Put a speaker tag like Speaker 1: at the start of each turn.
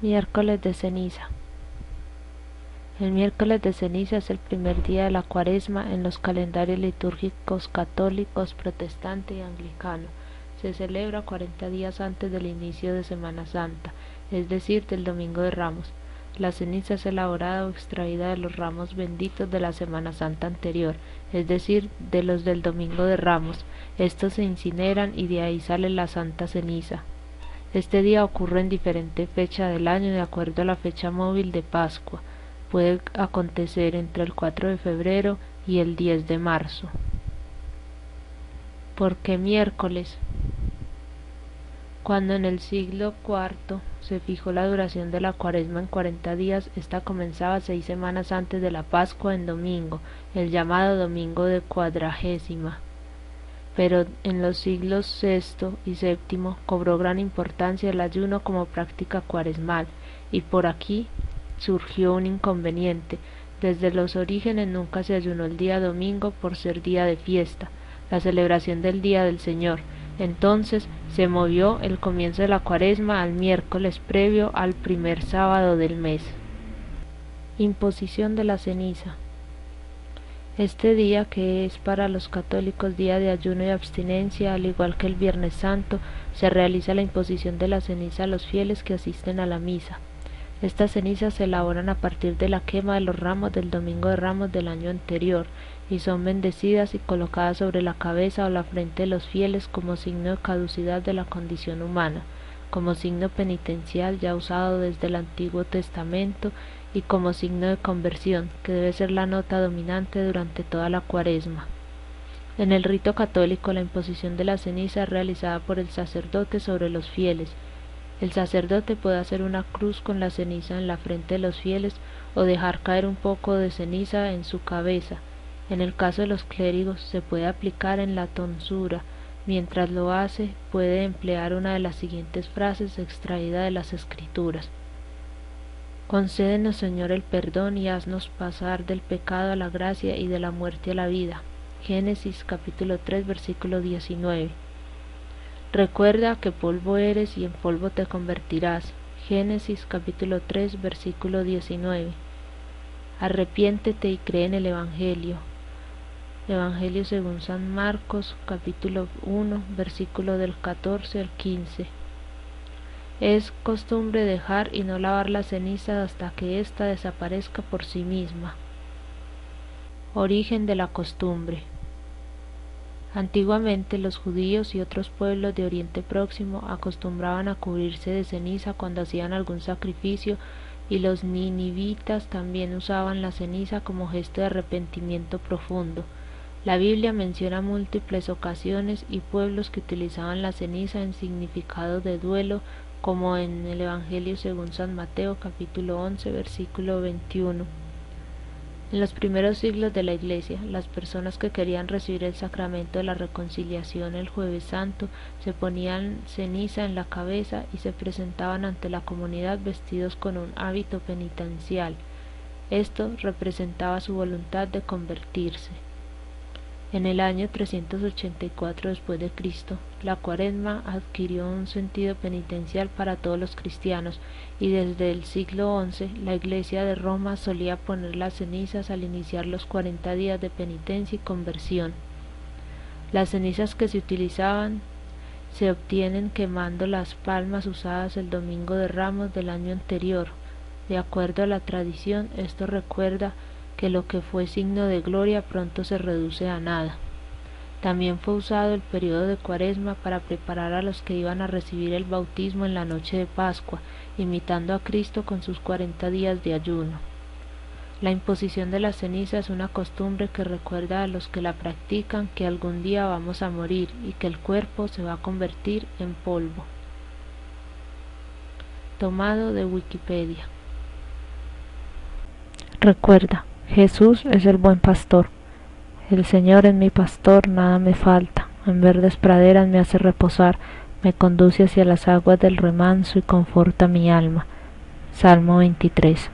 Speaker 1: Miércoles de ceniza. El miércoles de ceniza es el primer día de la cuaresma en los calendarios litúrgicos católicos, protestante y anglicano. Se celebra 40 días antes del inicio de Semana Santa, es decir, del Domingo de Ramos. La ceniza es elaborada o extraída de los ramos benditos de la Semana Santa anterior, es decir, de los del Domingo de Ramos. Estos se incineran y de ahí sale la santa ceniza. Este día ocurre en diferente fecha del año de acuerdo a la fecha móvil de Pascua. Puede acontecer entre el 4 de febrero y el 10 de marzo. ¿Por qué miércoles? Cuando en el siglo IV se fijó la duración de la cuaresma en cuarenta días, esta comenzaba seis semanas antes de la Pascua en domingo, el llamado domingo de cuadragésima pero en los siglos VI y VII cobró gran importancia el ayuno como práctica cuaresmal, y por aquí surgió un inconveniente. Desde los orígenes nunca se ayunó el día domingo por ser día de fiesta, la celebración del día del Señor. Entonces se movió el comienzo de la cuaresma al miércoles previo al primer sábado del mes. Imposición de la ceniza. Este día, que es para los católicos día de ayuno y abstinencia, al igual que el Viernes Santo, se realiza la imposición de la ceniza a los fieles que asisten a la misa. Estas cenizas se elaboran a partir de la quema de los ramos del Domingo de Ramos del año anterior y son bendecidas y colocadas sobre la cabeza o la frente de los fieles como signo de caducidad de la condición humana, como signo penitencial ya usado desde el Antiguo Testamento y como signo de conversión, que debe ser la nota dominante durante toda la cuaresma. En el rito católico la imposición de la ceniza es realizada por el sacerdote sobre los fieles. El sacerdote puede hacer una cruz con la ceniza en la frente de los fieles o dejar caer un poco de ceniza en su cabeza. En el caso de los clérigos se puede aplicar en la tonsura. Mientras lo hace puede emplear una de las siguientes frases extraída de las escrituras. Concédenos, Señor, el perdón y haznos pasar del pecado a la gracia y de la muerte a la vida. Génesis capítulo 3 versículo 19. Recuerda que polvo eres y en polvo te convertirás. Génesis capítulo 3 versículo 19. Arrepiéntete y cree en el Evangelio. Evangelio según San Marcos capítulo 1 versículo del 14 al 15. Es costumbre dejar y no lavar la ceniza hasta que ésta desaparezca por sí misma. Origen de la costumbre. Antiguamente los judíos y otros pueblos de Oriente Próximo acostumbraban a cubrirse de ceniza cuando hacían algún sacrificio y los ninivitas también usaban la ceniza como gesto de arrepentimiento profundo. La Biblia menciona múltiples ocasiones y pueblos que utilizaban la ceniza en significado de duelo, como en el Evangelio según San Mateo capítulo 11 versículo 21. En los primeros siglos de la Iglesia, las personas que querían recibir el sacramento de la reconciliación el jueves santo se ponían ceniza en la cabeza y se presentaban ante la comunidad vestidos con un hábito penitencial. Esto representaba su voluntad de convertirse. En el año 384 después de Cristo, la cuaresma adquirió un sentido penitencial para todos los cristianos y desde el siglo XI la Iglesia de Roma solía poner las cenizas al iniciar los cuarenta días de penitencia y conversión. Las cenizas que se utilizaban se obtienen quemando las palmas usadas el domingo de ramos del año anterior. De acuerdo a la tradición, esto recuerda que lo que fue signo de gloria pronto se reduce a nada. También fue usado el periodo de cuaresma para preparar a los que iban a recibir el bautismo en la noche de Pascua, imitando a Cristo con sus cuarenta días de ayuno. La imposición de la ceniza es una costumbre que recuerda a los que la practican que algún día vamos a morir y que el cuerpo se va a convertir en polvo. Tomado de Wikipedia. Recuerda, Jesús es el buen pastor. El Señor es mi pastor, nada me falta. En verdes praderas me hace reposar, me conduce hacia las aguas del remanso y conforta mi alma. Salmo 23.